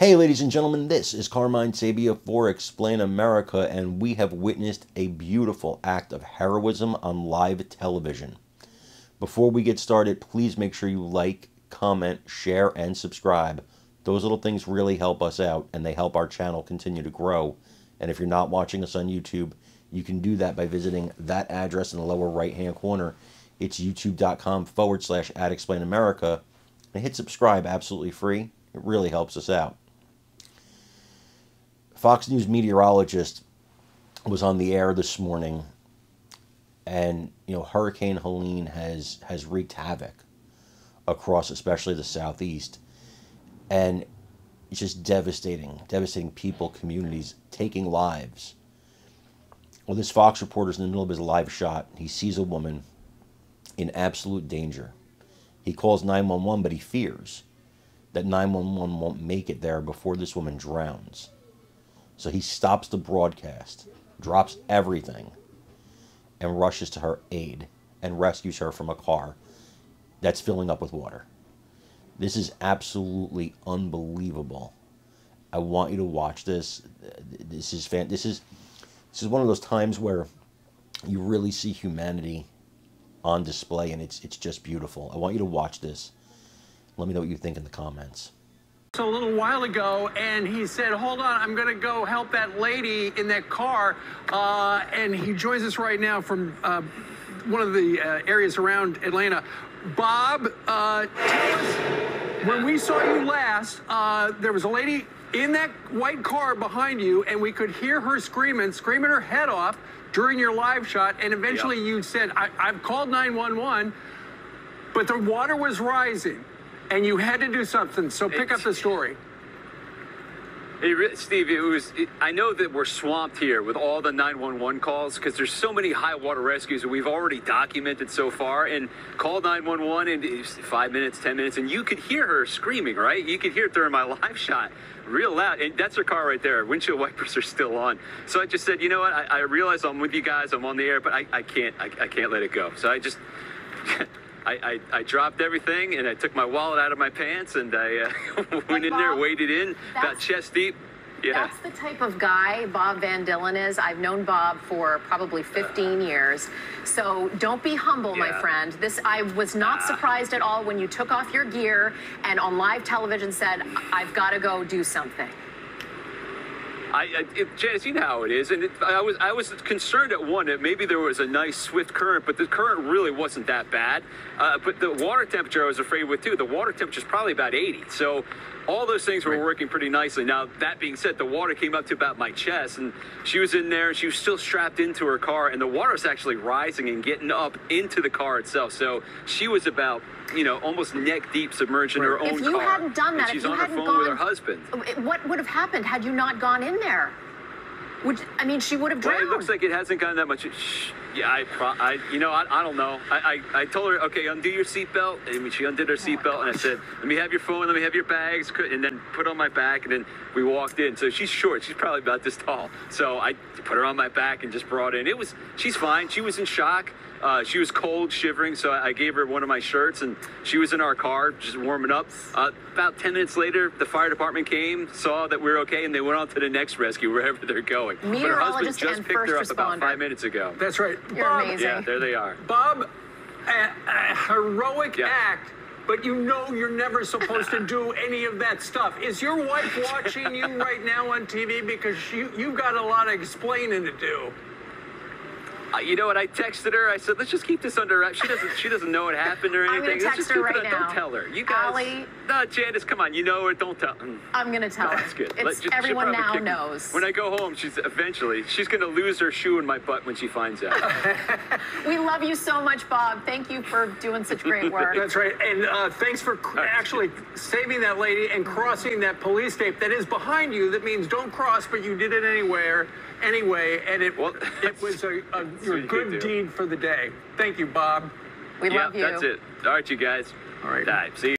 Hey, ladies and gentlemen, this is Carmine Sabia for Explain America, and we have witnessed a beautiful act of heroism on live television. Before we get started, please make sure you like, comment, share, and subscribe. Those little things really help us out, and they help our channel continue to grow. And if you're not watching us on YouTube, you can do that by visiting that address in the lower right-hand corner. It's youtube.com forward slash at Explain America, and hit subscribe absolutely free. It really helps us out. Fox News meteorologist was on the air this morning, and you know Hurricane Helene has has wreaked havoc across, especially the southeast, and it's just devastating, devastating people, communities, taking lives. Well, this Fox reporter's in the middle of his live shot. He sees a woman in absolute danger. He calls 911, but he fears that 911 won't make it there before this woman drowns. So he stops the broadcast, drops everything, and rushes to her aid and rescues her from a car that's filling up with water. This is absolutely unbelievable. I want you to watch this. This is fan. This is this is one of those times where you really see humanity on display, and it's it's just beautiful. I want you to watch this. Let me know what you think in the comments a little while ago, and he said, hold on, I'm going to go help that lady in that car. Uh, and he joins us right now from uh, one of the uh, areas around Atlanta. Bob, uh, tell us, when we saw you last, uh, there was a lady in that white car behind you, and we could hear her screaming, screaming her head off during your live shot. And eventually yep. you said, I- I've called 911, but the water was rising and you had to do something. So pick up the story. Hey, Steve, it was. It, I know that we're swamped here with all the 911 calls because there's so many high water rescues that we've already documented so far. And call 911 in five minutes, 10 minutes, and you could hear her screaming, right? You could hear it during my live shot, real loud. And that's her car right there. Windshield wipers are still on. So I just said, you know what? I, I realize I'm with you guys. I'm on the air, but I, I can't. I, I can't let it go. So I just. I, I, I, dropped everything and I took my wallet out of my pants and I uh, went in Bob, there, waded in, about chest deep. Yeah. That's the type of guy Bob Van Dillen is. I've known Bob for probably 15 years. So don't be humble, yeah. my friend. This I was not ah. surprised at all when you took off your gear and on live television said, I've got to go do something. I, I it, you know how it is, and it, I was I was concerned at one that maybe there was a nice swift current, but the current really wasn't that bad. Uh, but the water temperature I was afraid with too. The water temperature is probably about 80, so all those things were working pretty nicely. Now that being said, the water came up to about my chest, and she was in there, and she was still strapped into her car, and the water was actually rising and getting up into the car itself. So she was about you know, almost neck deep submerged in her own car. If you hadn't done that, she's if you on hadn't her phone gone, with her husband. Oh, what would have happened had you not gone in there? Would I mean she would have drowned? Well, it looks like it hasn't gotten that much. Shh, yeah, I, I, you know, I, I don't know. I, I, I told her, okay, undo your seatbelt, and she undid her seatbelt, oh and I said, let me have your phone, let me have your bags, and then put on my back, and then we walked in. So she's short, she's probably about this tall. So I put her on my back and just brought in. It was, she's fine. She was in shock. Uh, she was cold, shivering, so I gave her one of my shirts, and she was in our car just warming up. Uh, about 10 minutes later, the fire department came, saw that we were okay, and they went on to the next rescue, wherever they're going. But her husband just picked her up responder. about five minutes ago. That's right. You're Bob, amazing. Yeah, there they are. Bob, a, a heroic yeah. act but you know you're never supposed to do any of that stuff. Is your wife watching you right now on TV because you, you've got a lot of explaining to do? Uh, you know what? I texted her. I said, "Let's just keep this under wraps." She doesn't. She doesn't know what happened or anything. I'm gonna text her right now. Don't tell her. You guys. Allie, no, Janice, come on. You know her. Don't tell. Mm. I'm gonna tell no, her. That's good. It's, just, everyone now knows. When I go home, she's eventually she's gonna lose her shoe in my butt when she finds out. we love you so much, Bob. Thank you for doing such great work. That's right, and uh, thanks for actually saving that lady and crossing that police tape that is behind you. That means don't cross, but you did it anywhere anyway, and it well, it was a, a your good deed for the day. Thank you, Bob. We yeah, love you. That's it. All right, you guys. All right. Dive. See. You.